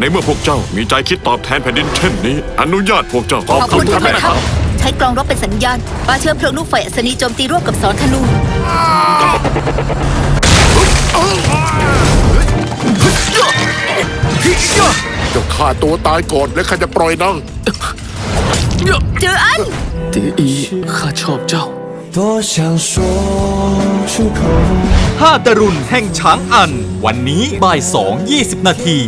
ในเมื่อพวกเจ้ามีใจคิดตอบแทนแผ่นดินเช่นนี้ อนุญาตพวกเจ้าขอบคุณท่านแม่ทับ ใช้กลองรบเป็นสัญญาณปาเชื้อเพลิงลูกไฟอัศนีโจมตีร่วมกับสอนธนูเจ้าฆ่าตัวตายก่อนแล้วข้าจะปล่อยนางเจออันตีอีข้าชอบเจ้า。ห้าตรุณแห่งช้างอัน วันนี้บ่ายสองยี่สิบนาที